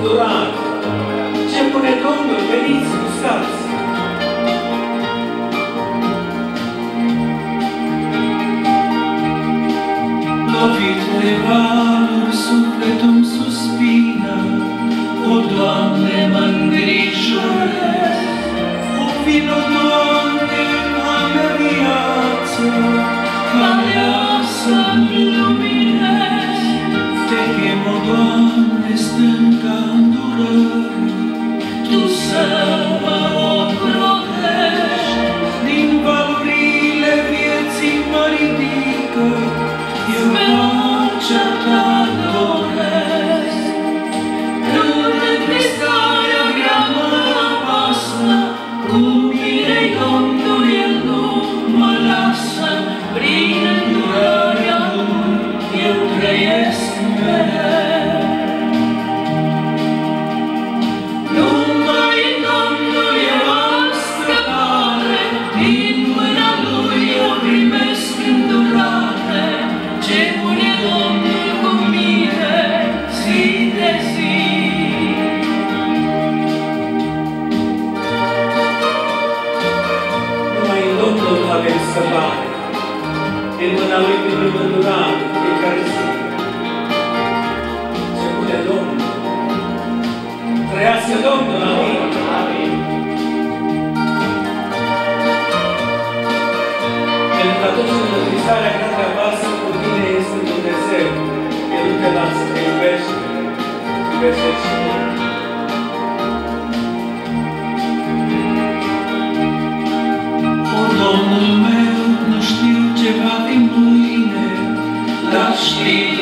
cu drag. Ce pune Domnul, veniți, gustați! Lovit ne va e non avete più eternamente perdonato e carezzato. Seguite donna, grazie donna la vita. Nella doccia di stare a casa bassa continua a essere un deserto e tutte le invece, invece escrito.